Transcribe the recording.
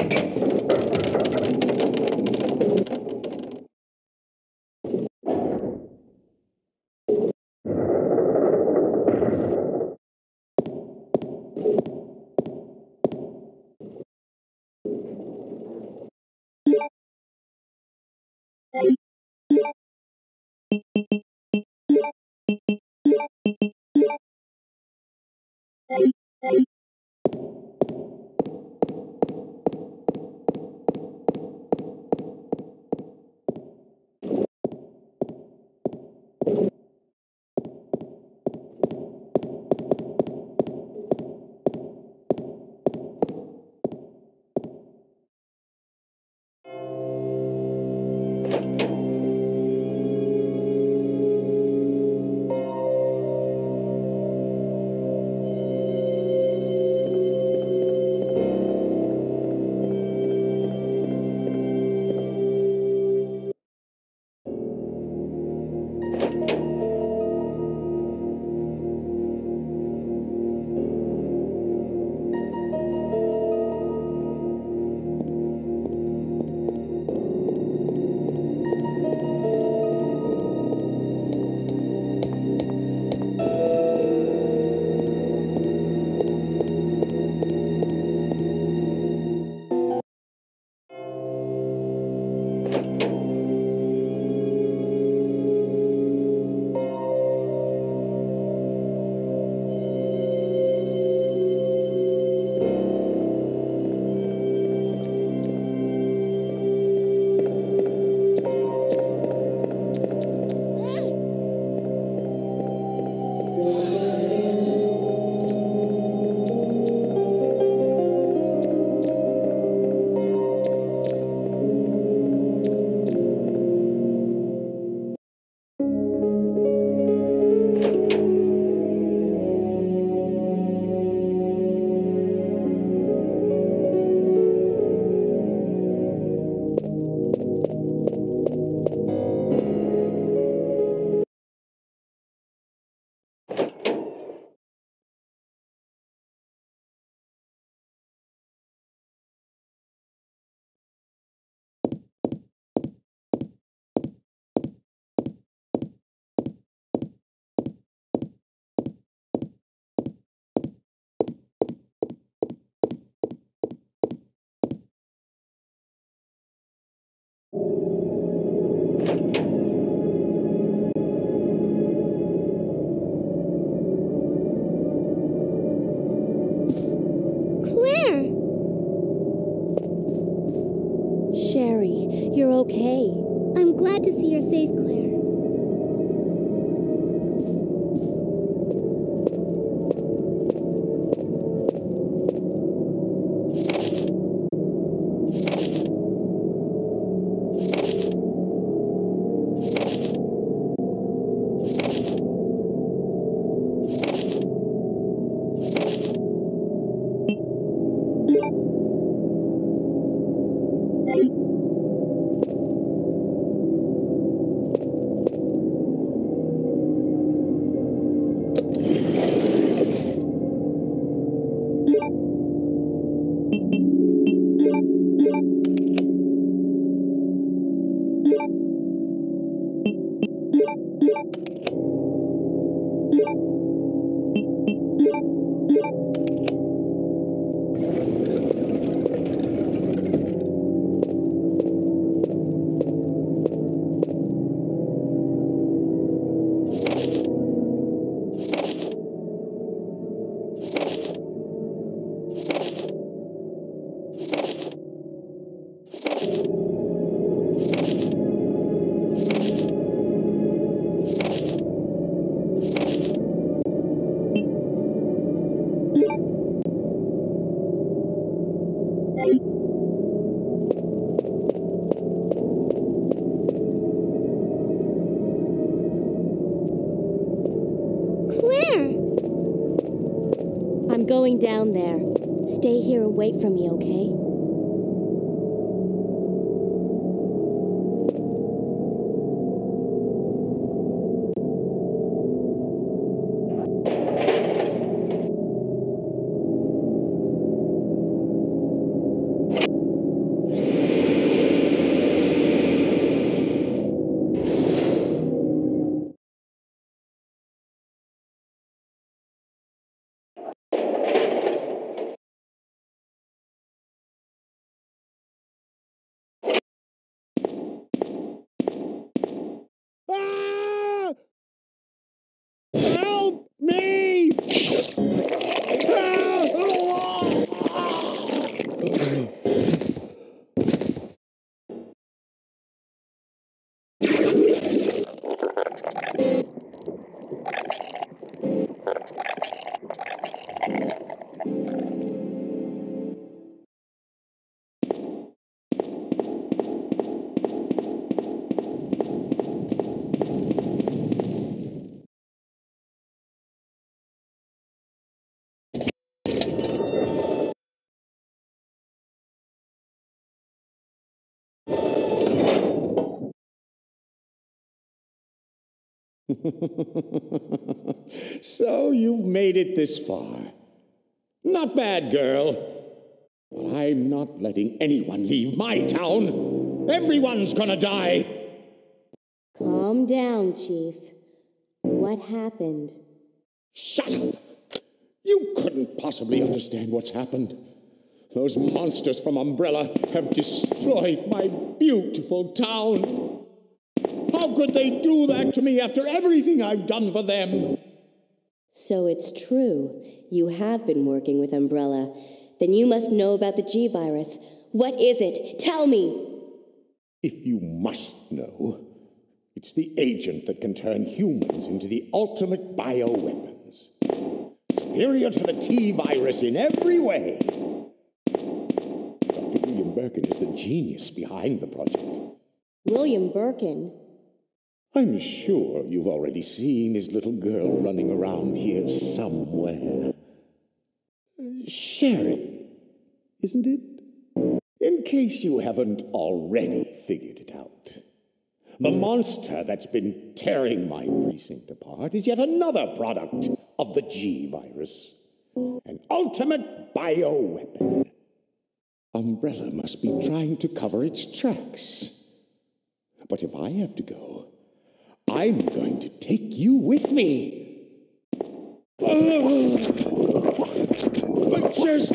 Claire! Okay. I'm glad to see you're safe, Claire. Down there. Stay here and wait for me, okay? so you've made it this far. Not bad, girl. But I'm not letting anyone leave my town. Everyone's gonna die. Calm down, Chief. What happened? Shut up! You couldn't possibly understand what's happened. Those monsters from Umbrella have destroyed my beautiful town. How could they do that to me after everything I've done for them? So it's true. You have been working with Umbrella. Then you must know about the G virus. What is it? Tell me! If you must know, it's the agent that can turn humans into the ultimate bioweapons. Superior to the T virus in every way. Dr. William Birkin is the genius behind the project. William Birkin? I'm sure you've already seen his little girl running around here somewhere. Sherry, isn't it? In case you haven't already figured it out. The monster that's been tearing my precinct apart is yet another product of the G virus. An ultimate bioweapon. Umbrella must be trying to cover its tracks. But if I have to go, I'm going to take you with me. Uh, oh, I just